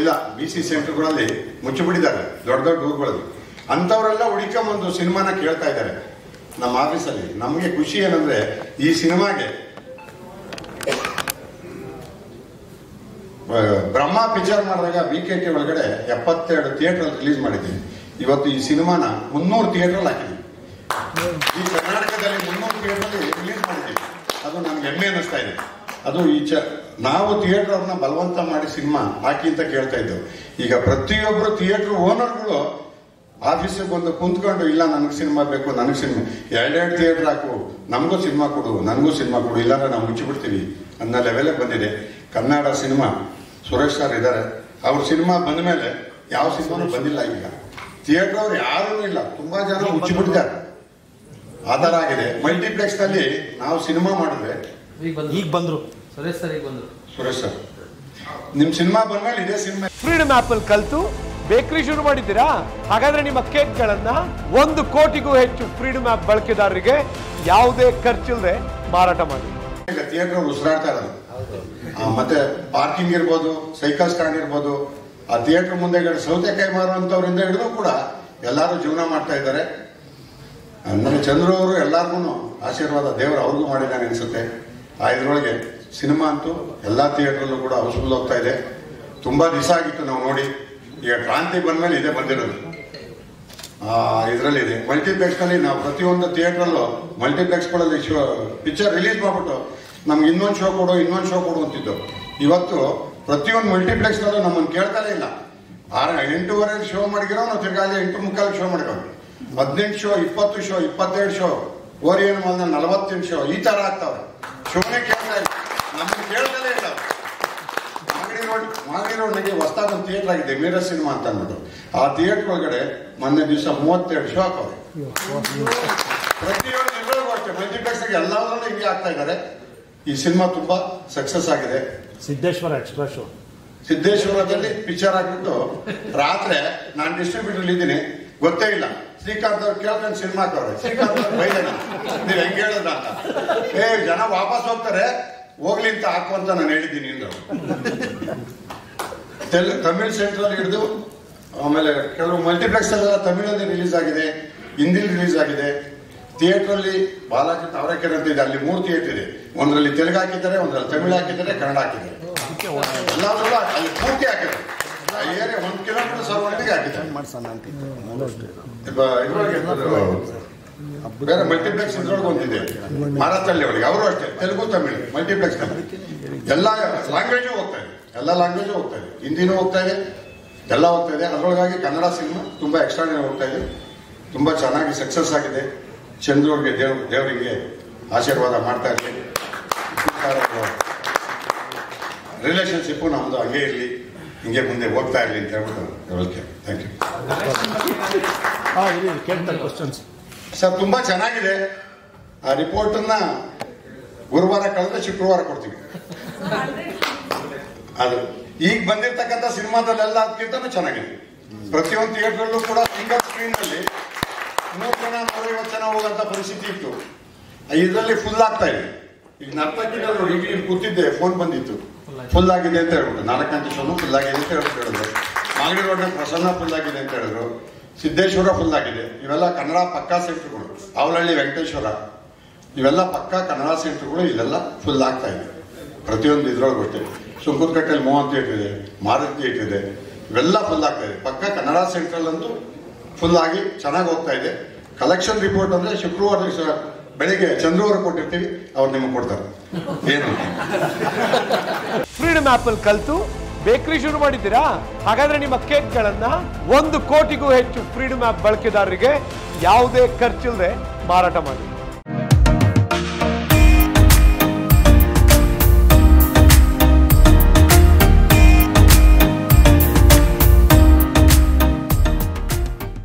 ಇಲ್ಲ B C ಸೆಂಟರ್ಗಳಲ್ಲಿ ಮುಚ್ಚಿಬಿಟ್ಟಿದ್ದಾರೆ ದೊಡ್ಡ ದೊಡ್ಡ ಊರುಗಳಲ್ಲಿ ಅಂಥವರೆಲ್ಲ ಹುಡುಕೊಂಬಂದು ಸಿನಿಮಾನ ಕೇಳ್ತಾ ಇದ್ದಾರೆ. ನಮ್ಮ ಆಫೀಸಲ್ಲಿ ನಮಗೆ ಖುಷಿ ಏನಂದ್ರೆ ಈ ಸಿನಿಮಾಗೆ ಬ್ರಹ್ಮ ಪಿಕ್ಚರ್ ಮಾಡಿದಾಗ ಬಿ ಕೆ ಟಿ ಒಳಗಡೆ ಎಪ್ಪತ್ತೆರಡು ಥಿಯೇಟರ್ ರಿಲೀಸ್ ಮಾಡಿದ್ದೀನಿ. ಇವತ್ತು ಈ ಸಿನಿಮಾನ ಮುನ್ನೂರು ಥಿಯೇಟರ್ ಹಾಕಿದ್ದೀನಿ. ಈ ಕರ್ನಾಟಕದಲ್ಲಿ ಮುನ್ನೂರು ಥಿಯೇಟರ್ ರಿಲೀಸ್ ಮಾಡಿದ್ದೀವಿ ಅದು ನಮ್ಗೆ ಹೆಮ್ಮೆ ಅನ್ನಿಸ್ತಾ ಇದೆ. ಅದು ಈ ನಾವು ಥಿಯೇಟರ್ ಅವ್ರನ್ನ ಬಲವಂತ ಮಾಡಿ ಸಿನಿಮಾ ಹಾಕಿ ಅಂತ ಕೇಳ್ತಾ ಇದ್ದೆವು. ಈಗ ಪ್ರತಿಯೊಬ್ಬರು ಥಿಯೇಟರ್ ಓನರ್ಗಳು ಆಫೀಸಿಗೆ ಬಂದು ಕುಂತ್ಕೊಂಡು ಇಲ್ಲ ನನಗೆ ಸಿನಿಮಾ ಬೇಕು ನನಗೆ ಸಿನಿಮಾ ಎರಡೆರಡು ಥಿಯೇಟರ್ ಹಾಕು ನಮಗೂ ಸಿನಿಮಾ ಕೊಡು ನನಗೂ ಸಿನಿಮಾ ಕೊಡು ಇಲ್ಲಾಂದ್ರೆ ನಾವು ಮುಚ್ಚಿಬಿಡ್ತೀವಿ ಅನ್ನೋ ಲೆವೆಲೇ ಬಂದಿದೆ. ಕನ್ನಡ ಸಿನಿಮಾ ಸುರೇಶ್ ಸರ್ ಇದ್ದಾರೆ ಅವ್ರ ಸಿನಿಮಾ ಬಂದ ಮೇಲೆ ಯಾವ ಸಿನಿಮಾನು ಬಂದಿಲ್ಲ ಈಗ. ಥಿಯೇಟರ್ ಅವ್ರು ಯಾರೂ ಇಲ್ಲ ತುಂಬಾ ಜನ ಮುಚ್ಚಿಬಿಟ್ಟಿದ್ದಾರೆ. ಆಧಾರ ಆಗಿದೆ. ಮಲ್ಟಿಪ್ಲೆಕ್ಸ್ನಲ್ಲಿ ನಾವು ಸಿನಿಮಾ ಮಾಡಿದ್ರೆ ಈಗ ಬಂದ್ರು. ಸುರೇಶ್ ಸರ್ ಈಗ ಬಂದ್ರು. ಸುರೇಶ್ ಸರ್. ನಿಮ್ ಸಿನಿಮಾ ಬಂದ್ಮೇಲೆ ಇದೇ ಸಿನಿಮಾ. ಫ್ರೀಡಮ್ ಆಪ್ ಅಲ್ಲಿ ಕಲ್ತು ಬೇಕರಿ ಶುರು ಮಾಡಿದ್ದೀರಾ? ಹಾಗಾದ್ರೆ ನಿಮ್ಮ ಕೇಕ್ಗಳನ್ನ ಒಂದು ಕೋಟಿಗೂ ಹೆಚ್ಚು ಫ್ರೀಡಮ್ ಆಪ್ ಬಳಕೆದಾರರಿಗೆ ಯಾವುದೇ ಖರ್ಚಿಲ್ಲದೆ ಮಾರಾಟ ಮಾಡಿ. ಥಿಯೇಟರ್ ಉಸಿರಾಡ್ತಾ ಇರೋದು. ಆ, ಮತ್ತೆ ಪಾರ್ಕಿಂಗ್ ಇರ್ಬೋದು ಸೈಕಲ್ ಸ್ಟ್ಯಾಂಡ್ ಇರ್ಬೋದು ಆ ಥಿಯೇಟರ್ ಮುಂದೆ ಸೌತೆಕಾಯಿ ಮಾರುವಂತವರಿಂದ ಹಿಡಿದು ಕೂಡ ಎಲ್ಲರೂ ಜೀವನ ಮಾಡ್ತಾ ಇದ್ದಾರೆ. ನಮ್ಮ ಚಂದ್ರು ಅವರು ಎಲ್ಲಾರ್ಗು ಆಶೀರ್ವಾದ ದೇವರು ಅವ್ರಿಗೂ ಮಾಡಿದ್ದಾನೆ ಅನ್ಸುತ್ತೆ. ಆ ಇದರೊಳಗೆ ಸಿನಿಮಾ ಅಂತೂ ಎಲ್ಲ ಥಿಯೇಟ್ರಲ್ಲೂ ಕೂಡ ಹೌಸ್ಫುಲ್ ಹೋಗ್ತಾ ಇದೆ. ತುಂಬಾ ದಿವಸ ಆಗಿತ್ತು ನಾವು ನೋಡಿ. ಈಗ ಕ್ರಾಂತಿ ಬಂದ್ಮೇಲೆ ಇದೇ ಬಂದಿರೋದು. ಇದರಲ್ಲಿದೆ. ಮಲ್ಟಿಪ್ಲೆಕ್ಸ್ನಲ್ಲಿ ನಾವು ಪ್ರತಿಯೊಂದು ಥಿಯೇಟ್ರಲ್ಲೂ ಮಲ್ಟಿಪ್ಲೆಕ್ಸ್ಗಳಲ್ಲಿ ಶೋ, ಪಿಕ್ಚರ್ ರಿಲೀಸ್ ಮಾಡ್ಬಿಟ್ಟು ನಮ್ಗೆ ಇನ್ನೊಂದು ಶೋ ಕೊಡು, ಇನ್ನೊಂದು ಶೋ ಕೊಡು ಅಂತಿದ್ದು. ಇವತ್ತು ಪ್ರತಿಯೊಂದು ಮಲ್ಟಿಪ್ಲೆಕ್ಸ್ನಲ್ಲೂ ನಮ್ಮನ್ನು ಕೇಳ್ತಾನೆ ಇಲ್ಲ. ಆರು ಎಂಟೂವರೆ ಶೋ ಮಾಡಿರೋ ನಾವು ತಿರ್ಗಾಲಿ ಎಂಟು ಮುಕ್ಕಾಲು ಶೋ ಮಾಡಿರೋ ಹದಿನೆಂಟು ಶೋ, ಇಪ್ಪತ್ತು ಶೋ, ಇಪ್ಪತ್ತೆರಡು ಶೋ, ಓರಿಯನ್ ಮಾಲ್ನ ನಲವತ್ತೆಂಟು ಶೋ, ಈ ಥರ ಆಗ್ತಾವೆ. ಶೋನೇ ಕೇಳ್ತಾ ಇಲ್ಲ. ನಮ್ಗೆ ಕೇಳ್ತಾನೆ ಇಲ್ಲ. ಮಾಗಡಿ ರೋಡ್ ಮಾಗಡಿ ರೋಡ್ನಾಗೆ ಹೊಸದಾಗಿ ಒಂದು ಥಿಯೇಟರ್ ಆಗಿದೆ ಮೀರ ಸಿನಿಮಾ ಅಂತ ಅಂದ್ಬಿಟ್ಟು. ಆ ಥಿಯೇಟರ್ ಒಳಗಡೆ ಮೊನ್ನೆ ದಿವಸ ಮೂವತ್ತೆರಡು ಶೋ ಹಾಕೋದು ಪ್ರತಿಯೊಂದು ಇದ್ರೊಳಗೂ ಅಷ್ಟೇ ಮಲ್ಟಿಪ್ಲೆಕ್ಸ್ ಎಲ್ಲರೂ ಹಿಂಗೆ ಆಗ್ತಾ ಇದ್ದಾರೆ. ಈ ಸಿನಿಮಾ ತುಂಬಾ ಸಕ್ಸಸ್ ಆಗಿದೆ. ಸಿದ್ದೇಶ್ವರ ಎಕ್ಸ್ಟ್ರಾ ಶೋ ಸಿದ್ದೇಶ್ವರದಲ್ಲಿ ಪಿಕ್ಚರ್ ಹಾಕ್ಬಿಟ್ಟು ರಾತ್ರಿ ನಾನು ಡಿಸ್ಟ್ರಿಬ್ಯೂಟರ್ ಇದ್ದೀನಿ ಗೊತ್ತೇ ಇಲ್ಲ. ಶ್ರೀಕಾಂತ್ ಅವ್ರು ಕೇಳ್ಕೊಂಡು ಸಿನಿಮಾ ಅವ್ರೆ ಶ್ರೀಕಾಂತ್ ಅವ್ರು ಬೈದಣ ನೀವ್ ಹೆಂಗ್ ಹೇಳಿದ್ರ ಅಂತ. ಏ ಜನ ವಾಪಸ್ ಹೋಗ್ತಾರೆ. ಹೋಗ್ಲಿ ಅಂತ ಹಾಕು ಅಂತ ನಾನು ಹೇಳಿದ್ದೀನಿ ಅಂದ್ರು. ತೆಲ್ ತಮಿಳ್ ಸೆಂಟ್ರಲ್ ಹಿಡಿದು ಆಮೇಲೆ ಕೆಲವು ಮಲ್ಟಿಪ್ಲೆಕ್ಸ್ ಅಲ್ಲೆಲ್ಲ ತಮಿಳಲ್ಲಿ ರಿಲೀಸ್ ಆಗಿದೆ. ಹಿಂದಿಲಿ ರಿಲೀಸ್ ಆಗಿದೆ. ಥಿಯೇಟರ್ ಅಲ್ಲಿ ಬಾಲಾಜಿ ತಾವರೆಕೆರೆ ಅಂತ ಇದೆ. ಅಲ್ಲಿ ಮೂರು ಥಿಯೇಟರ್ ಇದೆ. ಒಂದರಲ್ಲಿ ತೆಲುಗು ಹಾಕಿದ್ದಾರೆ ಒಂದರಲ್ಲಿ ತಮಿಳು ಹಾಕಿದ್ದಾರೆ ಕನ್ನಡ ಹಾಕಿದ್ದಾರೆ. ಎಲ್ಲಾದ್ರೂ ಅಲ್ಲಿ ಪೂರ್ತಿ ಹಾಕಿದ್ದಾರೆ. ಏರಿಯಾ ಒಂದು ಕಿಲೋಮೀಟರ್ ಸರೌಂಡಿಗೆ ಹಾಕಿದ್ದಾರೆ. ಇವ- ಇದ್ರೊಳಗೆ ಇರೋದು ಬೇರೆ ಮಲ್ಟಿಪ್ಲೆಕ್ಸ್ ಇದ್ರೊಳಗೆ ಒಂದಿದೆ ಮಹಾರಾಷ್ಟ್ರದಲ್ಲಿ ಅವರಿಗೆ. ಅವರು ಅಷ್ಟೇ. ತೆಲುಗು ತಮಿಳು ಮಲ್ಟಿಪ್ಲೆಕ್ಸ್ ಎಲ್ಲ ಲ್ಯಾಂಗ್ವೇಜು ಹೋಗ್ತಾ ಇದೆ. ಎಲ್ಲ ಲ್ಯಾಂಗ್ವೇಜು ಹೋಗ್ತಾ ಇದೆ. ಹಿಂದಿನೂ ಹೋಗ್ತಾ ಇದೆ. ಎಲ್ಲ ಹೋಗ್ತಾ ಇದೆ. ಅದರೊಳಗಾಗಿ ಕನ್ನಡ ಸಿನಿಮಾ ತುಂಬ ಎಕ್ಸ್ಟ್ರಾಡಿನರಿ ಹೋಗ್ತಾ ಇದೆ. ತುಂಬಾ ಚೆನ್ನಾಗಿ ಸಕ್ಸಸ್ ಆಗಿದೆ. ಚಂದ್ರವ್ರಿಗೆ ದೇವ್ ದೇವರಿಗೆ ಆಶೀರ್ವಾದ ಮಾಡ್ತಾ ಇರಲಿ. ರಿಲೇಶನ್ಶಿಪ್ಪು ನಮ್ಮದು ಹಂಗೆ ಇರಲಿ. ಹಿಂಗೆ ಮುಂದೆ ಹೋಗ್ತಾ ಇರಲಿ ಅಂತ ಹೇಳ್ಬಿಟ್ಟು ಹೇಳೋಕೆ. ಥ್ಯಾಂಕ್ ಯು ಕೇಳ್ತಾರೆ ಕ್ವಶನ್ಸ್ ಸರ್ ತುಂಬಾ ಚೆನ್ನಾಗಿದೆ. ಆ ರಿಪೋರ್ಟ್ ಅನ್ನ ಗುರುವಾರ ಕಳೆದ ಶುಕ್ರವಾರ ಕೊಡ್ತೀವಿ. ಅದು ಈಗ ಬಂದಿರ್ತಕ್ಕಂಥ ಸಿನಿಮಾದಲ್ಲೆಲ್ಲ ಅದಕ್ಕಿಂತ ಚೆನ್ನಾಗಿದೆ. ಪ್ರತಿಯೊಂದು ಥಿಯೇಟರ್ಲ್ಲೂ ಕೂಡ ಸಿಂಗಲ್ ಸ್ಕ್ರೀನ್ ಅಲ್ಲಿ ನೂರು ಜನ ನೂರೈವತ್ತು ಜನ ಹೋಗಂತ ಪರಿಸ್ಥಿತಿ ಇತ್ತು. ಇದರಲ್ಲಿ ಫುಲ್ ಆಗ್ತಾ ಇದೆ. ಈಗ ನರ್ತಕಿನವರು ನೋಡಿ ಈಗ ಕೂತಿದ್ದೆ ಫೋನ್ ಬಂದಿತ್ತು. ಫುಲ್ ಆಗಿದೆ ಅಂತ ಹೇಳ್ಬಿಟ್ಟು ನಾಲ್ಕು ಗಂಟೆ ಶೋನು ಫುಲ್ ಆಗಿದೆ ಅಂತ ಹೇಳ್ಬಿಟ್ಟು ಹೇಳಿದ್ರು. ಮಾಗಡಿ ರೋಡ್ನ ಪ್ರಸನ್ನ ಫುಲ್ ಆಗಿದೆ ಅಂತ ಹೇಳಿದ್ರು. ಸಿದ್ದೇಶ್ವರ ಫುಲ್ ಆಗಿದೆ ಇವೆಲ್ಲ ಕನ್ನಡ ಪಕ್ಕಾ ಸೆಂಟ್ರುಗಳು ಅವಲಹಳ್ಳಿ ವೆಂಕಟೇಶ್ವರ. ಇವೆಲ್ಲ ಪಕ್ಕಾ ಕನ್ನಡ ಸೆಂಟ್ರುಗಳು ಇಲ್ಲೆಲ್ಲ ಫುಲ್ ಆಗ್ತಾ ಇದೆ. ಪ್ರತಿಯೊಂದು ಇದ್ರೊಳಗೆ ಅಷ್ಟೇ. ಸುಂಕುರ್ಕಟ್ಟೆಯಲ್ಲಿ ಮೂವನ್ ಥಿಯೇಟರ್ ಇದೆ, ಮಾರುತಿ ಥಿಯೇಟರ್ ಇದೆ. ಇವೆಲ್ಲ ಫುಲ್ ಆಗ್ತಾ ಇದೆ. ಪಕ್ಕ ಕನ್ನಡ ಸೆಂಟ್ರಲ್ ಅಂತೂ ಫುಲ್ ಆಗಿ ಚೆನ್ನಾಗಿ ಹೋಗ್ತಾ ಇದೆ. ಕಲೆಕ್ಷನ್ ರಿಪೋರ್ಟ್ ಅಂದರೆ ಶುಕ್ರವಾರ ದಿವಸ ಬೆಳಿಗ್ಗೆ ಚಂದ್ರವಾರ ಕೊಟ್ಟಿರ್ತೀವಿ, ಅವ್ರು ನಿಮಗೆ ಕೊಡ್ತಾರೆ. ಏನು? ಫ್ರೀಡಮ್ ಆಪ್ ಅಲ್ಲಿ ಕಲ್ತು, ಬೇಕರಿ ಶುರು ಮಾಡಿದ್ದೀರಾ? ಹಾಗಾದ್ರೆ ನಿಮ್ಮ ಕೇಕ್ಗಳನ್ನ ಒಂದು ಕೋಟಿಗೂ ಹೆಚ್ಚು ಫ್ರೀಡಮ್ ಆಪ್ ಬಳಕೆದಾರರಿಗೆ ಯಾವುದೇ ಖರ್ಚಿಲ್ಲದೆ ಮಾರಾಟ ಮಾಡಿ.